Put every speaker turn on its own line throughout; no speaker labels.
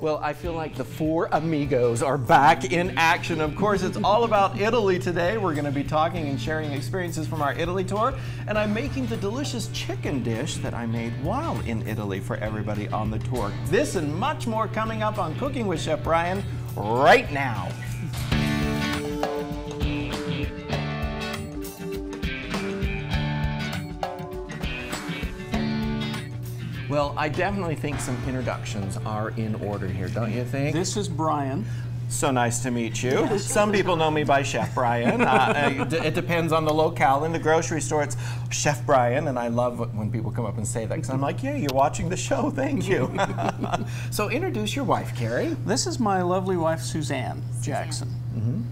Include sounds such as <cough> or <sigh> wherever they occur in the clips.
Well, I feel like the four amigos are back in action. Of course, it's all about Italy today. We're going to be talking and sharing experiences from our Italy tour. And I'm making the delicious chicken dish that I made while in Italy for everybody on the tour. This and much more coming up on Cooking with Chef Bryan right now. Well, I definitely think some introductions are in order here, don't you think?
This is Bryan.
So nice to meet you. Some people know me by Chef Bryan. <laughs> Uh, it, it depends on the locale. In the grocery store, it's Chef Bryan, and I love when people come up and say that because I'm like, yeah, you're watching the show. Thank you. <laughs> <laughs> so introduce your wife, Carrie.
This is my lovely wife, Suzanne Jackson.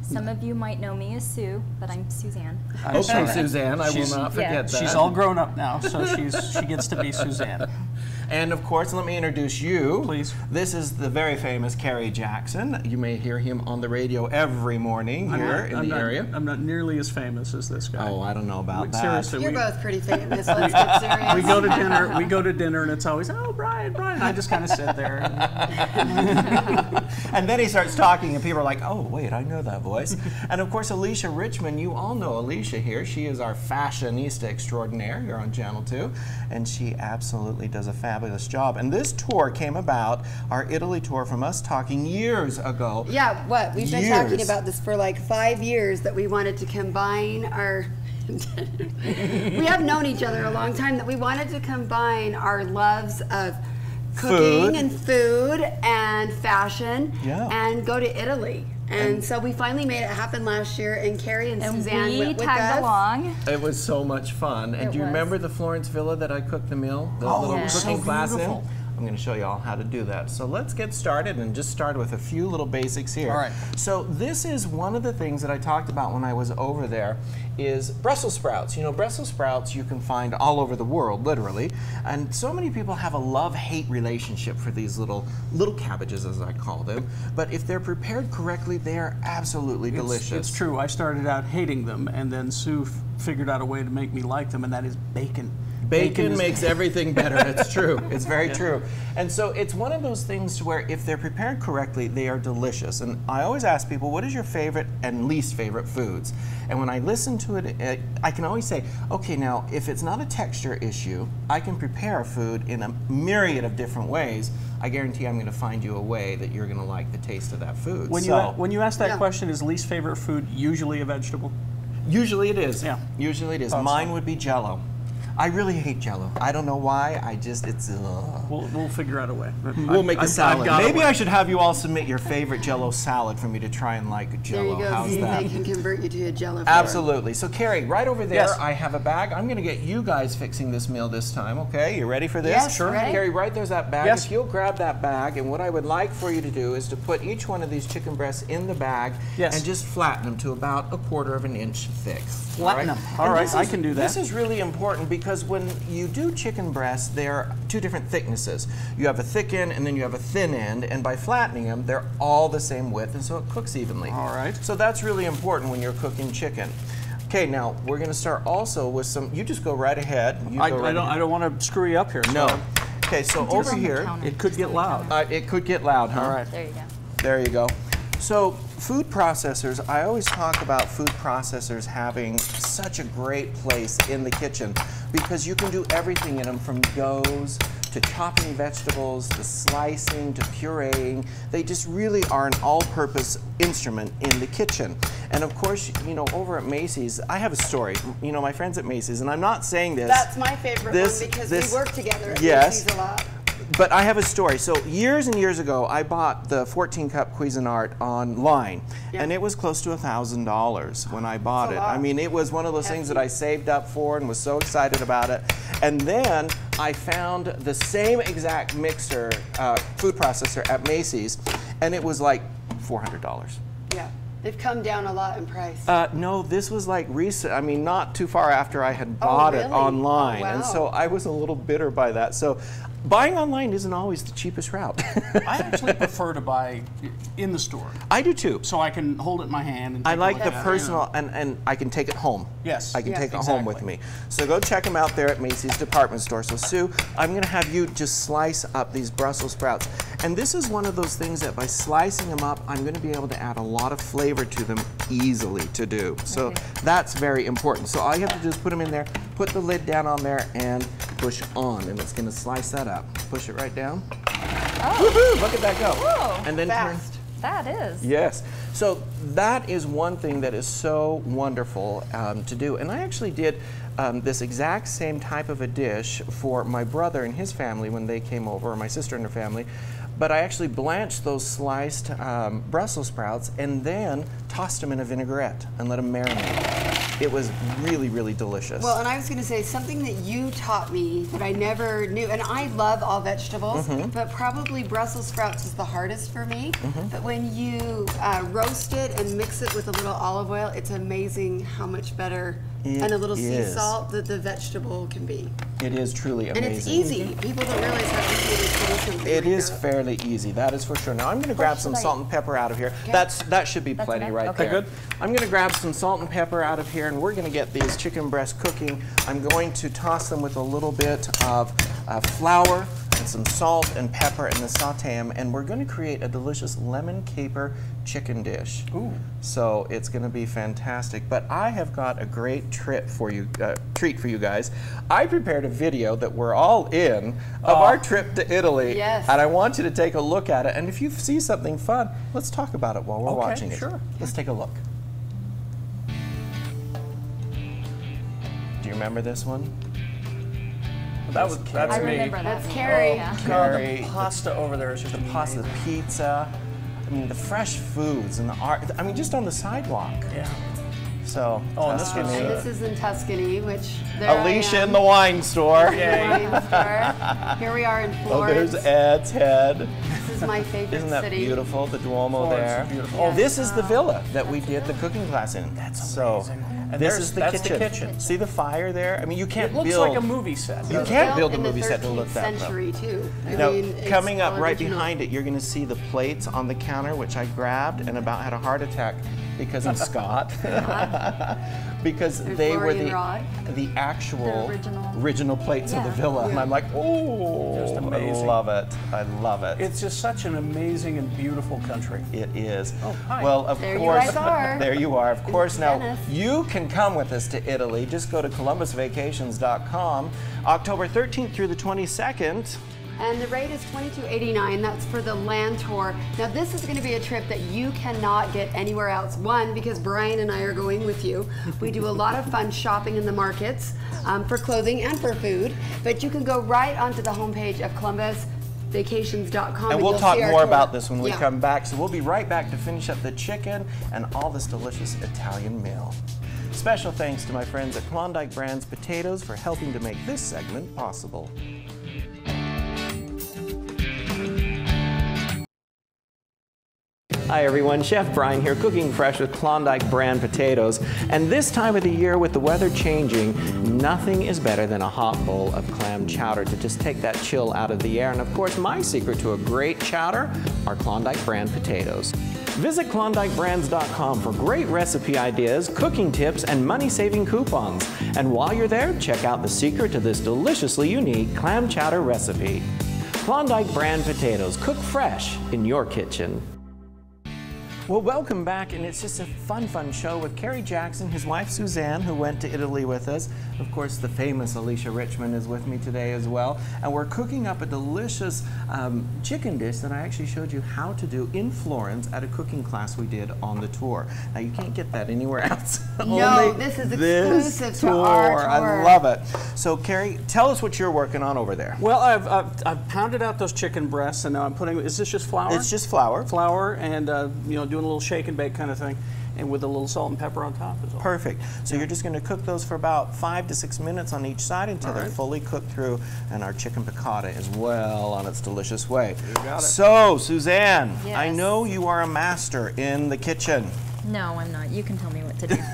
Some of you might know me as Sue, but I'm Suzanne.
I'm
Okay. Suzanne, I will not forget
yeah.
that.
She's all grown up now, so she's she gets to be Suzanne.
And of course, let me introduce you.
Please.
This is the very famous Kerry Jackson. You may hear him on the radio every morning
I'm
here
not-
in
I'm
the
not-
area.
I'm not nearly as famous as this guy.
Oh, I don't know about
Like,
that.
seriously,
You're
we,
both pretty famous. <laughs> Let's get serious.
we go to dinner. We go to dinner, and it's always, oh, Bryan, Bryan. I just kind of sit there. And, <laughs>
And then he starts talking, and people are like, oh, wait, I know that voice. <laughs> and of course, Alicia Richmond, you all know Alicia here. She is our fashionista extraordinaire here on Channel 2, and she absolutely does a fabulous job. And this tour came about, our Italy tour, from us talking years ago.
Yeah, what? We've been talking about this for like five years that we wanted to combine our. <laughs> we have known each other a long time that we wanted to combine our loves of cooking
Food.
and food and fashion
Yeah.
and go to Italy. And, so we finally made it happen last year, and Carrie and,
And
Suzanne
we
went with
tagged
us.
along.
It was so much fun. And
It
do you
was.
remember the Florence Villa that I cooked the meal? The
Oh,
little
it
cooking
so
class
beautiful.
in? I'm going to show you all how to do that. So let's get started and just start with a few little basics here.
All right.
So this is one of the things that I talked about when I was over there is Brussels sprouts. You know, Brussels sprouts you can find all over the world, literally. And so many people have a love-hate relationship for these little little cabbages as I call them. But if they're prepared correctly, they are absolutely
It's-
delicious.
It's, true. I started out hating them, and then Sue figured out a way to make me like them, and that is bacon.
Bacon,
is-
makes everything better. It's true. <laughs> It's very true. And so it's one of those things where if they're prepared correctly, they are delicious. And I always ask people, what is your favorite and least favorite foods? And when I listen to it, I can always say, okay, now if it's not a texture issue, I can prepare food in a myriad of different ways. I guarantee I'm going to find you a way that you're going to like the taste of that food.
When you
so,
a- when you ask that
Yeah.
question, is least favorite food usually a vegetable?
Usually it is.
Yeah.
Usually it is.
Thought so.
Mine would be Jello. I really hate Jello. I don't know why. I just it's. Ugh.
We'll, we'll figure out a way.
We'll
I-
make a
I've- I've
salad. Maybe. I should have you all submit your favorite Jello salad for me to try and like Jello.
There
Jello.
you go.
How's
See
that?
they can convert you to a jello. flour.
Absolutely. So Carrie, right over there,
Yes.
I have a bag. I'm going to get you guys fixing this meal this time. Okay, you ready for this?
Yes, Sure. ready.
Carrie, right there's that bag.
Yes.
If you'll grab that bag, and what I would like for you to do is to put each one of these chicken breasts in the bag
Yes.
and just flatten them to about a quarter of an inch thick.
Flatten them. All
And
right,
this
I can do that.
This is really important because when you do chicken breasts, there are two different thicknesses. You have a thick end and then you have a thin end, and by flattening them, they're all the same width, and so it cooks evenly.
All right.
So that's really important when you're cooking chicken. Okay, now we're going to start also with some. You just go right ahead. You
I,
go right
I don't.
ahead.
I don't want to screw you up here. so
No. Okay, so over here.
It could get loud.
uh, it could get loud, huh?
All right.
There you go.
There you go. So, food processors, I always talk about food processors having such a great place in the kitchen because you can do everything in them from doughs to chopping vegetables to slicing to pureeing. They just really are an all purpose instrument in the kitchen. And of course, you know, over at Macy's, I have a story. You know, my friends at Macy's, and I'm not saying this.
That's my favorite
This-
one because
this-
we work together at
yes.
Macy's a lot.
But I have a story. So years and years ago, I bought the 14 cup Cuisinart online,
Yeah.
and it was close to a thousand dollars when I bought it. I mean, it was one of those things that I saved up for and was so excited about it. And then I found the same exact mixer, uh, food processor at Macy's, and it was like $400.
Yeah, they've come down a lot in price.
Uh, no, this was like recent. I mean, not too far after I had
Oh,
bought it online,
Oh,
and so I was a little bitter by that. So, buying online isn't always the cheapest route. <laughs>
I actually <laughs> prefer to buy in the store,
I do too.
so I can hold it in my hand. And
I like the
at it,
personal, and, and I can take it home.
Yes.
I can
Yeah,
take it home with me. So go check them out there at Macy's department store. So Sue, I'm going to have you just slice up these Brussels sprouts. And this is one of those things that by slicing them up, I'm going to be able to add a lot of flavor to them easily to do. So
Okay.
that's very important. So all you have to do is put them in there, put the lid down on there, and push on, and it's going to slice that up. Push it right down. Woohoo! Look at that go.
Whoa,
and then turn.
That is.
Yes. So that is one thing that is so wonderful um, to do. And I actually did um, this exact same type of a dish for my brother and his family when they came over, or my sister and her family. But I actually blanched those sliced um, Brussels sprouts and then tossed them in a vinaigrette and let them marinate. It was really, really delicious.
Well, and I was going to say something that you taught me that I never knew, and I love all vegetables,
Mm-hmm.
but probably Brussels sprouts is the hardest for me. But when you uh, roast it and mix it with a little olive oil, it's amazing how much better
It
and a little sea salt that the vegetable can be.
it is truly amazing.
And it's easy. People don't realize how easy it is to do something.
It
like
is
that.
fairly easy, that is for sure. Now I'm going to grab some
I-
salt and pepper out of here. That's that should be
That's
plenty
enough?
right
Okay.
there.
Good.
I'm going to grab some salt and pepper out of here, and we're going to get these chicken breasts cooking. I'm going to toss them with a little bit of uh, flour and some salt and pepper, and then saute them. And we're going to create a delicious lemon caper chicken dish.
Ooh.
So it's going to be fantastic. But I have got a great trip for you, uh, treat for you guys. I prepared a video that we're all in of our trip to Italy,
Yes.
and I want you to take a look at it. And if you see something fun, let's talk about it while we're
Okay,
watching it.
sure.
Let's take a look. Remember this one?
That was that's
I
me.
remember that.
That's
one.
Carrie.
Yeah.
God,
Carrie,
the pasta over there is just
the pasta, the pizza. I mean, the fresh foods and the art. I mean, just on the sidewalk.
Yeah.
So,
Oh, and this
Tuscany.
was,
And
uh,
this is in Tuscany, which there I
Alicia
am.
in the wine store.
Yay.
Wine store. <laughs> Here we are in Florence.
Oh, there's Ed's head.
this is my <laughs> favorite
Isn't that
city.
beautiful? The Duomo
Florence
there.
is beautiful.
Oh, this is the villa that we did the cooking class in.
That's
so.
Amazing. And
this is the
that's the
kitchen.
kitchen.
See the fire there? I mean, you can't
It looks
build.
like a movie set.
You can't build a movie set to look
13th
that well.
century too. I
Now,
mean,
coming up
all
right
original.
behind it, you're going to see the plates on the counter, which I grabbed and about had a heart attack because of Scott. <laughs> because
There's
they were the,
Rod.
the actual
The original.
original plates of the
Yeah.
villa. And I'm like, oh,
Just
I love it. I love it.
It's just such an amazing and beautiful country.
It is.
Oh, hi.
Well, of
There you
course.
guys are. <laughs>
there you are. Of course. Now
Venice.
you can come with us to Italy. Just go to columbusvacations.com, October 13th through the 22nd.
And the rate is $22.89. That's for the land tour. Now, this is going to be a trip that you cannot get anywhere else. One, because Bryan and I are going with you. We do a lot of fun shopping in the markets um, for clothing and for food. But you can go right onto the homepage of columbusvacations.com.
And we'll
you'll
talk more about this when we
Yeah.
come back. So we'll be right back to finish up the chicken and all this delicious Italian meal. Special thanks to my friends at Klondike Brands Potatoes for helping to make this segment possible. Hi everyone, Chef Bryan here, cooking fresh with Klondike brand potatoes. And this time of the year, with the weather changing, nothing is better than a hot bowl of clam chowder to just take that chill out of the air. And of course, my secret to a great chowder are Klondike brand potatoes. Visit KlondikeBrands.com for great recipe ideas, cooking tips, and money-saving coupons. And while you're there, check out the secret to this deliciously unique clam chowder recipe. Klondike brand potatoes, cook fresh in your kitchen. Well, welcome back, and it's just a fun, fun show with Carrie Jackson, his wife Suzanne, who went to Italy with us. Of course, the famous Alicia Richmond is with me today as well, and we're cooking up a delicious um, chicken dish that I actually showed you how to do in Florence at a cooking class we did on the tour. Now, you can't get that anywhere <laughs> else.
No,
Only
this is
this
exclusive to our tour.
I love it. So, Carrie, tell us what you're working on over there.
Well, I've, I've, I've pounded out those chicken breasts, and now I'm putting. Is this just flour?
It's just flour.
flour, and uh, you know, doing a little shake and bake kind of thing, and with a little salt and pepper on top is all.
Perfect. So you're just going to cook those for about five to six minutes on each side until they're
right.
fully cooked through, and our chicken piccata is well on its delicious way. You
got it.
So, Suzanne, I know you are a master in the kitchen.
No, I'm not. You can tell me what to do. <laughs>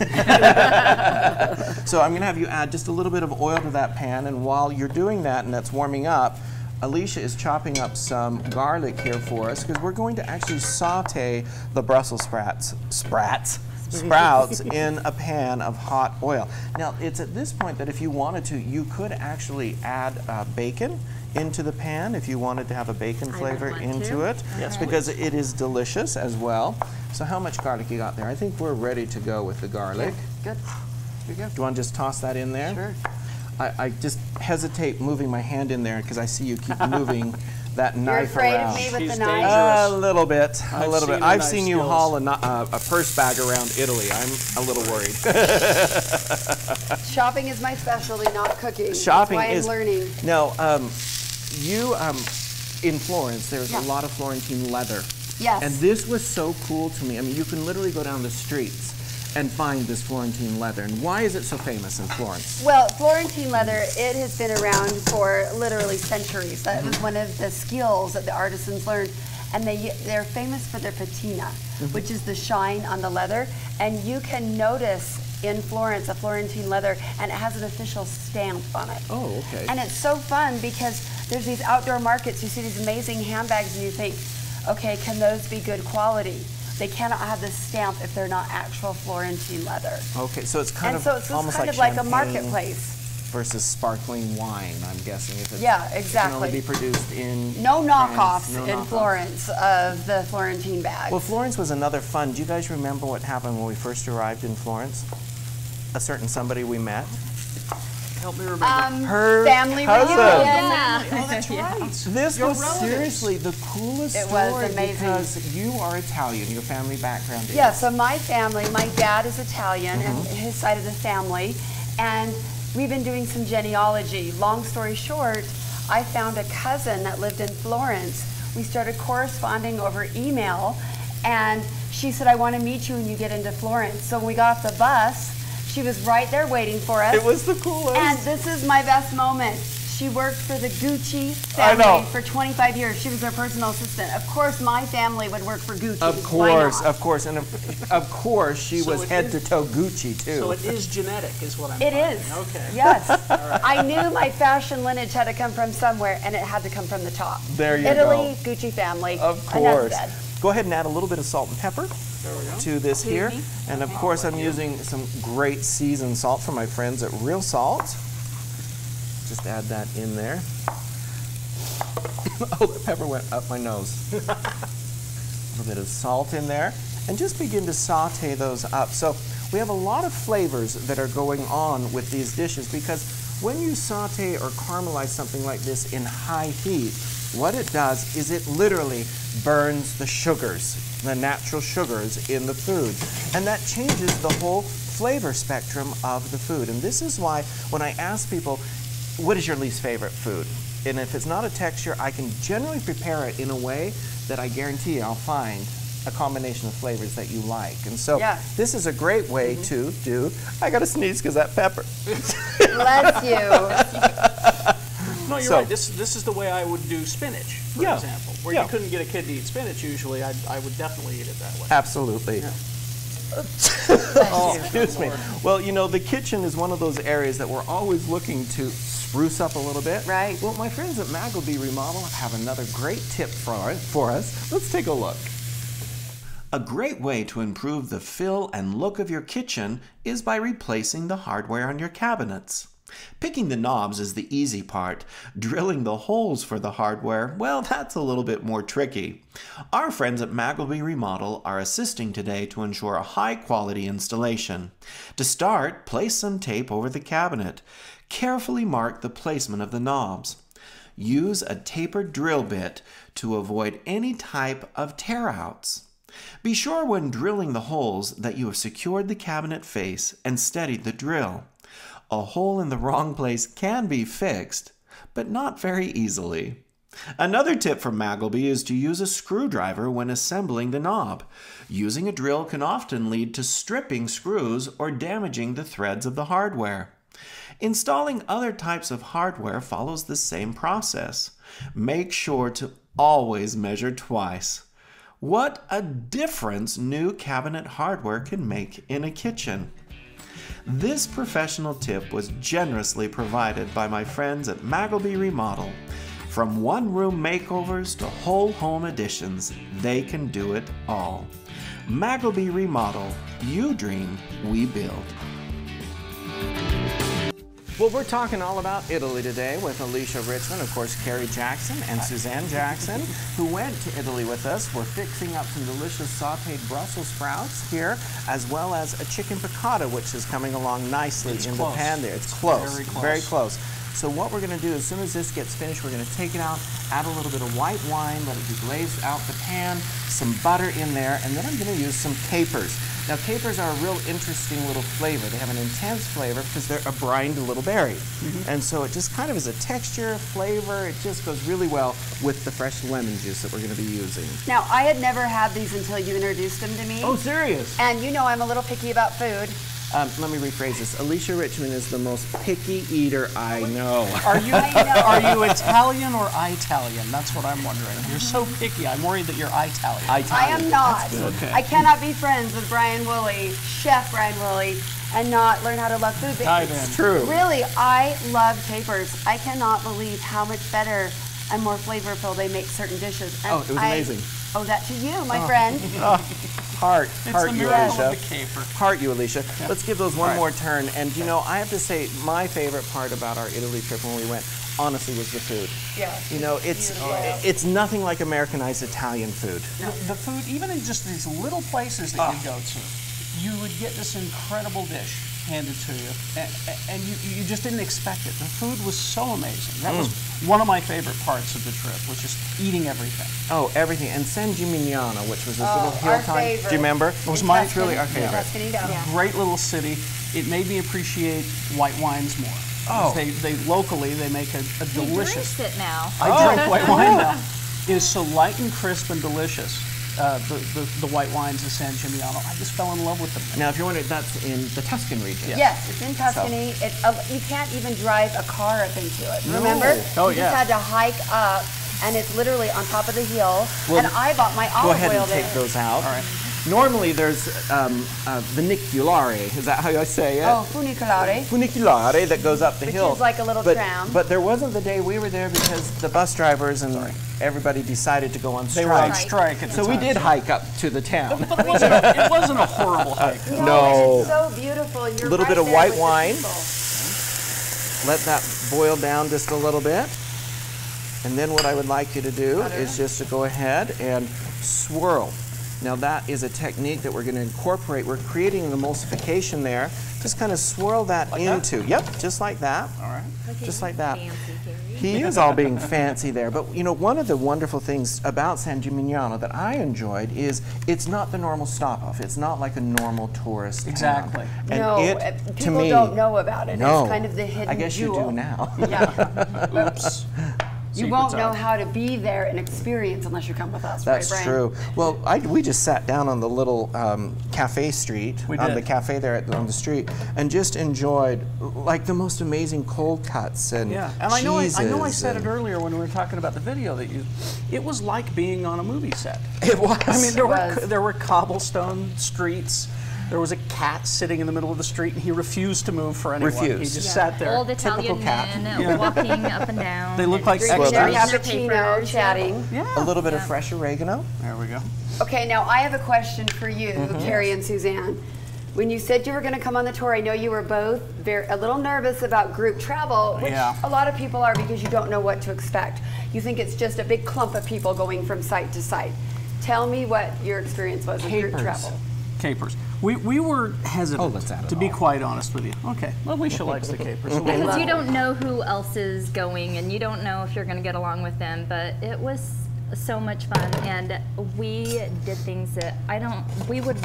<laughs>
So I'm going to have you add just a little bit of oil to that pan, and while you're doing that and that's warming up, Alicia is chopping up some garlic here for us because we're going to actually saute the Brussels sprouts, sprats, <laughs> sprouts in a pan of hot oil. Now, it's at this point that if you wanted to, you could actually add uh, bacon into the pan if you wanted to have a bacon flavor into
to.
it
Yes,
because it is delicious as well. So how much garlic you got there? I think we're ready to go with the garlic.
Good. Here you go.
Do you want to just toss that in there?
Sure.
I, I just hesitate moving my hand in there because I see you keep <laughs> moving that knife.
You're
knife
afraid
around.
of me with
She's
the
dangerous.
knife?
A little bit, a
I've
little bit. I've seen you
skills.
haul a, uh, a purse bag around Italy. I'm a little worried. <laughs>
Shopping is my specialty, not cooking.
Shopping
That's why
is
I'm learning.
No, um, you um, in Florence. There's
Yeah.
a lot of Florentine leather.
Yes.
And this was so cool to me. I mean, you can literally go down the streets and find this Florentine leather. And why is it so famous in Florence?
Well, Florentine leather, it has been around for literally centuries. That
Mm-hmm.
was one of the skills that the artisans learned. And they, they're famous for their patina,
Mm-hmm.
which is the shine on the leather. And you can notice in Florence a Florentine leather, and it has an official stamp on it.
Oh, okay.
And it's so fun because there's these outdoor markets, you see these amazing handbags, and you think, okay, can those be good quality? They cannot have this stamp if they're not actual Florentine leather.
Okay, so it's kind
and
of
so it's
almost
kind
like
of like a marketplace.
versus sparkling wine. I'm guessing if it
Yeah,
can only
exactly.
be produced in
No
France,
knockoffs
no
in
knockoffs.
Florence of the Florentine bag.
Well, Florence was another fun. Do you guys remember what happened when we first arrived in Florence? A certain somebody we met.
Help me remember.
um,
Her
family
cousin.
reunion.
Yeah.
This was
relatives.
seriously the coolest
It was
story
amazing.
because you are Italian. Your family background is.
Yeah, so my family, my dad is Italian and
Mm-hmm.
his side of the family, and we've been doing some genealogy. Long story short, I found a cousin that lived in Florence. We started corresponding over email, and she said, I want to meet you when you get into Florence. So when we got off the bus, she was right there waiting for us.
It was the coolest.
And this is my best moment. She worked for the Gucci
I know.
family for 25 years. She was their personal assistant. Of course, my family would work for Gucci.
of course, of course, and of, of course, she
So
was head
is-
to toe Gucci too.
So it is genetic, is what I'm
It
finding.
is.
Okay.
Yes. <laughs> I knew my fashion lineage had to come from somewhere, and it had to come from the top.
There you
Italy,
go.
Italy, Gucci family.
Of course. Go ahead and add a little bit of salt and pepper to this here. And of course, I'm using some great seasoned salt from my friends at Real Salt. Just add that in there. <coughs> oh, the pepper went up my nose. <laughs> a little bit of salt in there. And just begin to saute those up. So we have a lot of flavors that are going on with these dishes because when you saute or caramelize something like this in high heat, what it does is it literally burns the sugars, the natural sugars in the food. And that changes the whole flavor spectrum of the food. And this is why when I ask people, what is your least favorite food? And if it's not a texture, I can generally prepare it in a way that I guarantee I'll find a combination of flavors that you like. And so
Yeah.
this is a great way mm-hmm. to do, I gotta sneeze because that pepper.
Bless you. <laughs>
No, you're
So-
right. This this is the way I would do spinach, for
Yeah.
example. Where
Yeah.
you couldn't get a kid to eat spinach usually, I, I would definitely eat it that way.
Absolutely. Oh, excuse me. Well, you know, the kitchen is one of those areas that we're always looking to spruce up a little bit.
Right.
Well, my friends at Magleby Remodel have another great tip for, for us. Let's take a look. A great way to improve the feel and look of your kitchen is by replacing the hardware on your cabinets. Picking the knobs is the easy part. Drilling the holes for the hardware, well, that's a little bit more tricky. Our friends at Magleby Remodel are assisting today to ensure a high quality installation. To start, place some tape over the cabinet. Carefully mark the placement of the knobs. Use a tapered drill bit to avoid any type of tear outs. Be sure when drilling the holes that you have secured the cabinet face and steadied the drill. A hole in the wrong place can be fixed, but not very easily. Another tip from Magleby is to use a screwdriver when assembling the knob. Using a drill can often lead to stripping screws or damaging the threads of the hardware. Installing other types of hardware follows the same process. Make sure to always measure twice. What a difference new cabinet hardware can make in a kitchen. This professional tip was generously provided by my friends at Magleby Remodel. From one room makeovers to whole home additions, they can do it all. Magleby Remodel, you dream, we build. Well, we're talking all about Italy today with Alicia Richmond, of course, Carrie Jackson, and Suzanne Jackson, who went to Italy with us. We're fixing up some delicious sauteed Brussels sprouts here, as well as a chicken piccata, which is coming along nicely
It's
in
close.
the pan there. It's
It's
close,
very close.
very close. So what we're going to do, as soon as this gets finished, we're going to take it out, add a little bit of white wine, let it deglaze out the pan, some butter in there, and then I'm going to use some capers. Now capers are a real interesting little flavor. They have an intense flavor because they're a brined little berry. Mm-hmm. And so it just kind of is a texture, flavor, it just goes really well with the fresh lemon juice that we're going to be using.
Now, I had never had these until you introduced them to me.
Oh, serious?
And you know I'm a little picky about food.
Um, let me rephrase this. Alicia Richmond is the most picky eater I know.
Are you are you Italian or Italian? That's what I'm wondering. You're so picky. I'm worried that you're Italian. Italian.
I am not.
Okay.
I cannot be friends with Bryan Woolley, Chef Bryan Woolley, and not learn how to love food. But
Dive
it's
in.
True.
Really, I love capers. I cannot believe how much better and more flavorful they make certain dishes. And
Oh, it was
I
amazing.
owe that to you, my friend. <laughs>
Heart,
It's
heart
the
you,
miracle
Alicia.
of the caper.
Heart you, Alicia. Let's give those one
Right.
more turn. And you know, I have to say, my favorite part about our Italy trip when we went, honestly, was the food.
Yeah.
You know, it's
Beautiful.
Oh, it's nothing like Americanized Italian food.
The, the food, even in just these little places that you ah. go to, you would get this incredible dish handed to you, and, and you, you just didn't expect it. The food was so amazing. That was mm. one of my favorite parts of the trip, was just eating everything.
Oh, everything. And San Gimignano, which was this
Oh,
little hill
our
town.
favorite.
Do you remember? It was
In
my,
Tuscany.
really our
In
favorite.
Tuscany, yeah.
Great little city. It made me appreciate white wines more.
Oh.
They, they locally they make a, a
He
delicious.
drinks it now.
I
Oh.
drink white wine <laughs> now. It is so light and crisp and delicious. Uh, the, the, the white wines of San Gimignano. I just fell in love with them.
Now, if you're wondering, that's in the Tuscan region.
Yes, it's in Tuscany. It, uh, you can't even drive a car up into it.
No.
Remember?
Oh,
you
yeah.
just had to hike up, and it's literally on top of the hill.
Well,
and I bought my olive oil.
Go
olive
ahead
oil
and take
there.
those out.
All right.
Normally, there's um, uh, funiculare. Is that how I say it?
Oh, funiculare.
funiculare that goes up the
Which
hill.
is like a little
but,
tram.
But there wasn't the day we were there because the bus drivers and everybody decided to go on strike.
They were on
strike.
strike at the
So we did hike up to the town.
But it wasn't, a, it wasn't a horrible hike. <laughs>
No,
No.
It's so beautiful. and You're
Little
right
bit of white wine. Let that boil down just a little bit. And then what I would like you to do is just to go ahead and swirl. Now that is a technique that we're going to incorporate. We're creating an emulsification there. Just kind of swirl that
Like that?
into. Yep, just like that.
All right.
Just like that.
Fancy,
He is all being fancy there, but you know, one of the wonderful things about San Gimignano that I enjoyed is it's not the normal stop off. It's not like a normal tourist town.
Exactly.
And
no,
it,
uh,
to
people
me,
don't know about it.
No,
It's kind of the hidden
I guess
jewel.
you do now.
Yeah. <laughs>
Oops.
You won't know how to be there and experience unless you come with us,
That's
right, Bryan?
true. Well, I, we just sat down on the little um, cafe street,
We
on
did.
the cafe there at, on the street, and just enjoyed like the most amazing cold cuts and
Yeah, and I know I, I know I said it earlier when we were talking about the video that you. It was like being on a movie set.
It was.
I mean, there were
was.
there were cobblestone streets. There was a cat sitting in the middle of the street, and he refused to move for anyone.
Refused.
He just
Yeah.
sat there.
Old
Typical
Italian
cat.
men
Yeah.
walking up and down.
They look like
Drinking
Well,
their
there's-
reading
cappuccino, chatting.
yeah.
a little bit of fresh oregano.
There we go.
Okay, now I have a question for you,
Mm-hmm.
Carrie and Suzanne. When you said you were going to come on the tour, I know you were both very, a little nervous about group travel, which
Yeah.
a lot of people are because you don't know what to expect. You think it's just a big clump of people going from site to site. Tell me what your experience was with group
Capers.
travel.
Capers. We, we were hesitant,
Oh, let's add
to be
all.
quite honest with you. Okay. Well, Alicia likes the capers. so we'll-
Because you don't know who else is going and you don't know if you're going to get along with them, but it was so much fun and we did things that I don't, we would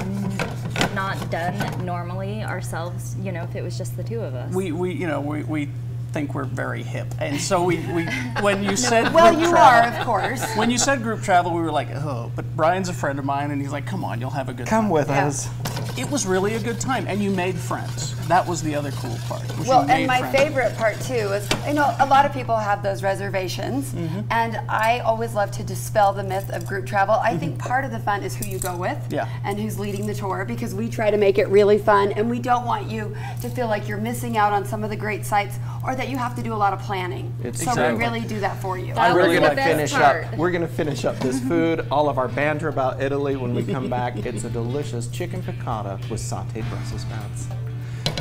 not done normally ourselves, you know, if it was just the two of us.
we, we you know we, we think we're very hip, and so we, we when you <laughs> said
Well, you
travel,
are, of course.
When you said group travel, we were like, oh, but Bryan's a friend of mine, and he's like, come on, you'll have a good time.
Come
time.
with
Yeah.
us.
It was really a good time, and you made friends. That was the other cool part.
Well, and my
friends.
favorite part too is, you know, a lot of people have those reservations,
Mm-hmm.
and I always love to dispel the myth of group travel. I think part of the fun is who you go with
Mm-hmm. Yeah.
and who's leading the tour because we try to make it really fun, and we don't want you to feel like you're missing out on some of the great sites or that you have to do a lot of planning.
It's
so
Exactly.
we really do that for you.
That
we're
was
gonna finish
part.
up. We're gonna finish up this <laughs> food. All of our banter about Italy when we come back. It's a delicious chicken piccata with sautéed Brussels sprouts.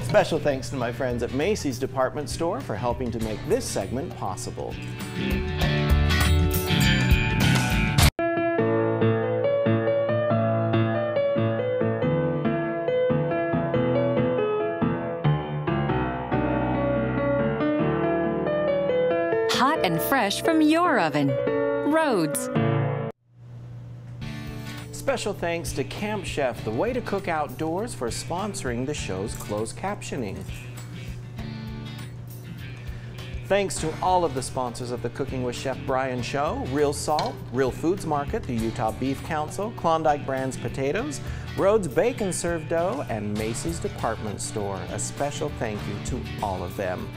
Special thanks to my friends at Macy's Department Store for helping to make this segment possible.
And fresh from your oven. Rhodes.
Special thanks to Camp Chef, the way to cook outdoors, for sponsoring the show's closed captioning. Thanks to all of the sponsors of the Cooking with Chef Bryan show Real Salt, Real Foods Market, the Utah Beef Council, Klondike Brands Potatoes, Rhodes Bake-N-Serv Dough, and Macy's Department Store. A special thank you to all of them.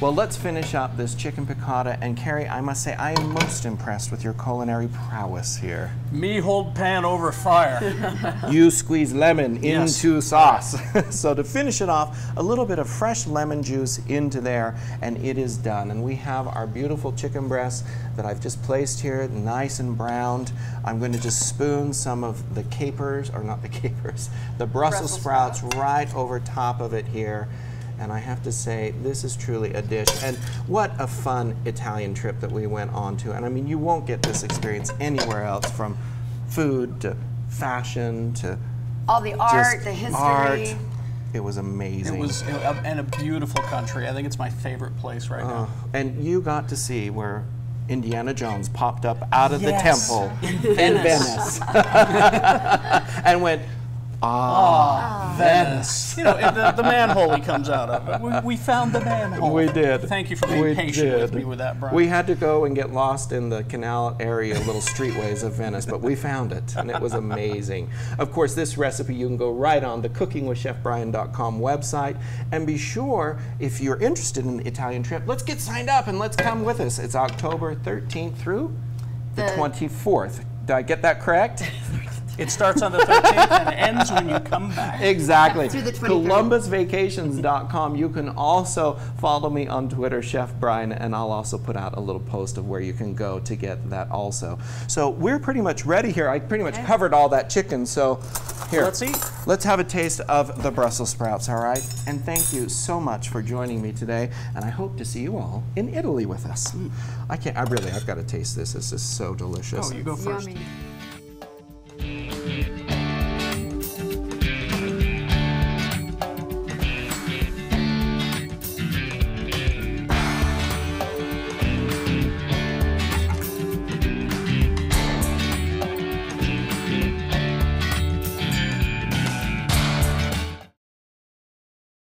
Well, let's finish up this chicken piccata. And Carrie, I must say, I am most impressed with your culinary prowess here.
Me hold pan over fire. <laughs>
you squeeze lemon
Yes.
into sauce. <laughs> so to finish it off, a little bit of fresh lemon juice into there, and it is done. And we have our beautiful chicken breasts that I've just placed here, nice and browned. I'm going to just spoon some of the capers, or not the <laughs> capers, the Brussels,
Brussels
sprouts,
sprouts.
right over top of it here. And I have to say, this is truly a dish. And what a fun Italian trip that we went on to. And I mean, you won't get this experience anywhere else from food to fashion to
All the art,
just
the history.
art. It was amazing.
It was a, uh, and a beautiful country. I think it's my favorite place right now.
Oh, and you got to see where Indiana Jones popped up out of
Yes.
the temple <laughs> in Venice <laughs> and went, ah,
Venice. You know, it- the, the manhole he comes out of. We, we found the manhole.
We did.
Thank you for being
We
patient with
did.
me with that, Bryan.
We had to go and get lost in the canal area, little streetways of Venice, but we found it, and it was amazing. Of course, this recipe you can go right on the cookingwithchefbryan.com website, and be sure if you're interested in the Italian trip, let's get signed up and let's come with us. It's October 13th through the
The-
24th. Did I get that correct? <laughs>
It starts on the 13th and ends when you come back.
Exactly.
Through the 23rd.
ColumbusVacations.com. You can also follow me on Twitter, Chef Bryan, and I'll also put out a little post of where you can go to get that also. So we're pretty much ready here. I pretty much covered all that chicken. So here,
Let's eat.
Let's have a taste of the Brussels sprouts, all right? And thank you so much for joining me today. And I hope to see you all in Italy with us. Mm. I can't. I really. I've got to taste this. This is so delicious.
Oh, you go first.
Yummy.